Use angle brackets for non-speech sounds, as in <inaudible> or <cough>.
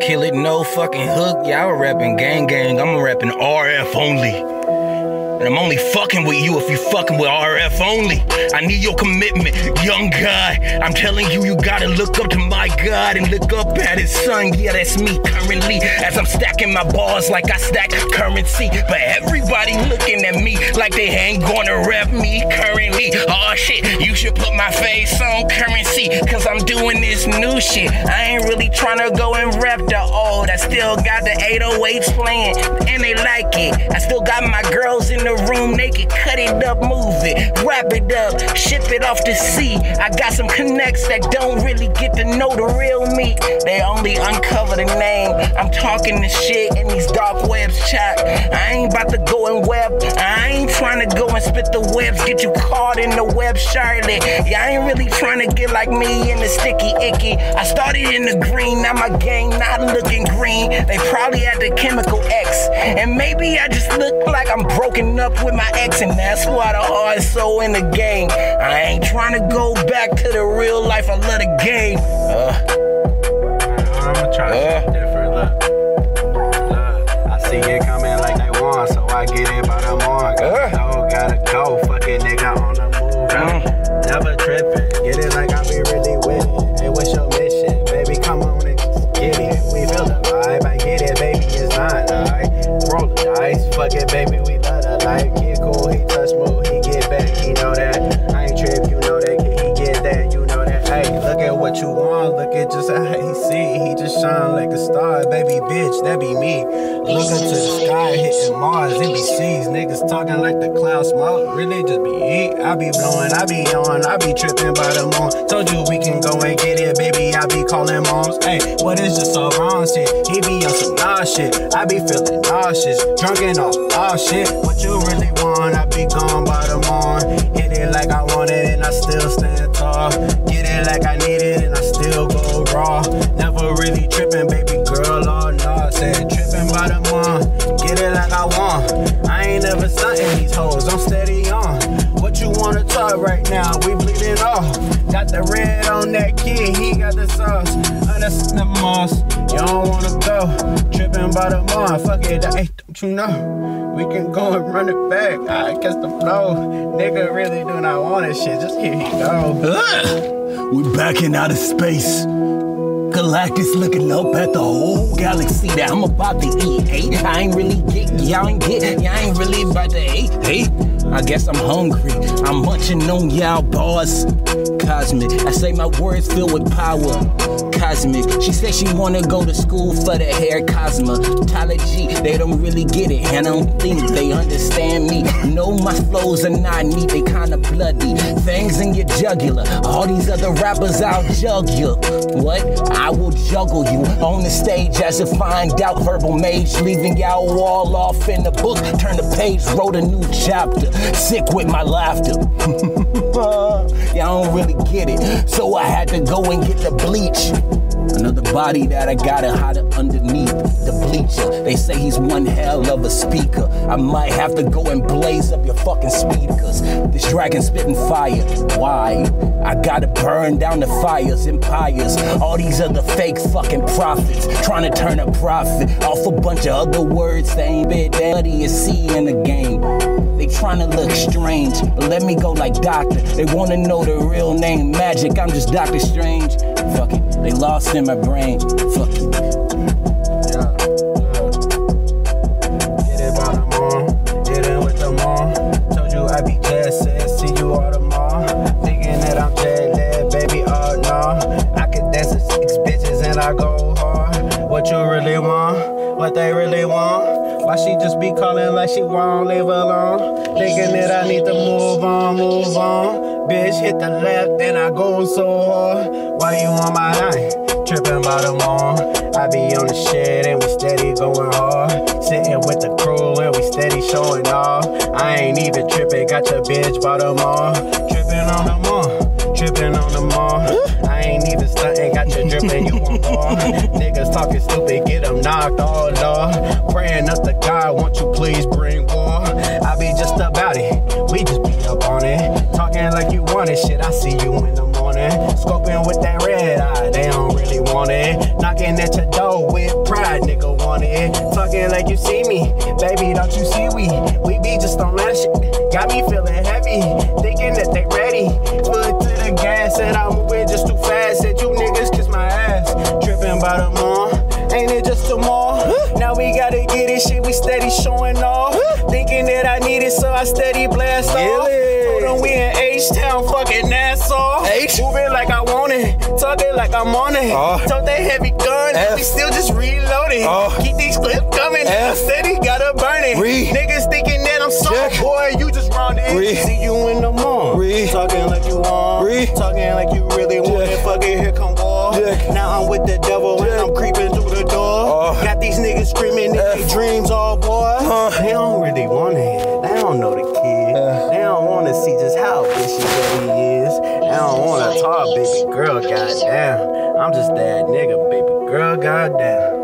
Kill it, no fucking hook. Y'all rapping gang gang. I'm rapping RF only. And I'm only fucking with you if you fucking with RF only. I need your commitment, young guy. I'm telling you, you gotta look up to my God and look up at his son. Yeah, that's me currently. As I'm stacking my bars like I stack currency. But everybody looking at me like they ain't gonna rap me currently. Oh shit, you should put my face on currency. Cause I'm doing this new shit. I ain't really trying to go and rap the old. I still got the 808s playing and they like it. I still got my girls in the the room naked, cut it up, move it, wrap it up, ship it off to sea. I got some connects that don't really get to know the real me. They only uncover the name. I'm talking the shit in these dark webs, chat. I ain't about to go and web. I ain't trying to go and spit the webs, get you caught in the web, Charlotte. Yeah, I ain't really trying to get like me in the sticky icky. I started in the green, now my gang not looking green. They probably had the chemical X. And maybe I just look like I'm broken up with my ex, and that's why the heart's so in the game. I ain't trying to go back to the real life. I love the game. Uh, I'm gonna try uh, different. Look, smoke, really just be eat. I be blowing, I be on, I be tripping by the moon. Told you we can go and get it, baby, I be calling moms. Hey, what is just so wrong shit? He be on some nah shit, I be feeling nauseous, drunken off all ah shit. What you really want, I be gone by the morn. Hit it like I want it and I still stand tall. Get it like I need it and I still go raw. Never the red on that kid, he got the sauce. That's the moss. You don't wanna go. Tripping by the morn. Fuck it, hey, don't you know? We can go and run it back. I catch the flow. Nigga really do not want this shit. Just here he go. Ugh. We backing out of space. Galactus looking up at the whole galaxy that I'm about to eat. Hey, I ain't really get, y'all ain't get, y'all ain't really about to eat. Hey, I guess I'm hungry. I'm munching on y'all boss. Cosmic, I say my words filled with power. Cosmic, she said she wanna go to school for the hair cosmetology. They don't really get it, and I don't think they understand me. No, my flows are not neat, they kinda bloody. Things in your jugular, all these other rappers I'll jug you. What? I will juggle you on the stage as a find out verbal mage, leaving y'all all off in the book. Turn the page, wrote a new chapter. Sick with my laughter. <laughs> Y'all don't really get it. So I had to go and get the bleach. Another body that I gotta hide underneath the bleacher. They say he's one hell of a speaker. I might have to go and blaze up your fucking speakers. This dragon spitting fire. Why? I gotta burn down the fires, empires. All these other fake fucking prophets trying to turn a profit off a bunch of other words they ain't bit daddy you see in the game. They trying to look strange, but let me go like doctor. They wanna know the real name, magic. I'm just Doctor Strange. Fuck it. They lost in my brain. Fuck calling like she won't leave alone? Thinking that I need to move on, move on. Bitch, hit the left, and I go so hard. Why you on my line? Tripping by the mall. I be on the shit, and we steady going hard. Sitting with the crew, and we steady showing off. I ain't even tripping, got your bitch by the mall. Got your dripping, you more. Niggas talking stupid, get them knocked all off. Praying up to God, won't you please bring war? I be just about it, we just be up on it. Talking like you want it, shit, I see you in the morning. Scoping with that red eye, they don't really want it. Knocking at your door with pride, nigga want it. Talking like you see me, baby, don't you see we? We be just on that shit. Got me feeling heavy, thinking that they ready. Foot to the gas, and I'm moving just too fast. Said you The ain't it just a mall? Now we gotta get it, shit, we steady showing off. Thinking that I need it, so I steady blast off. Told them we in H-Town, fucking NASA. H? Moving like I want it, talking like I'm on it. Uh. Told they heavy gun, F. we still just reloading. Uh. Keep these clips coming, F. steady gotta burn it. Re. Niggas thinking that I'm Check. boy, you just rounded. Re. See you in the Re. talking like you want, Re. talking like you really want it. Fucking here come Check. Now I'm with the devil and I'm creeping through the door. Uh. Got these niggas screaming in their dreams, all boy. Huh. They don't really want it. They don't know the kid. F. They don't want to see just how fishy that he is. They don't want to talk, baby girl. Goddamn, I'm just that nigga, baby girl. Goddamn.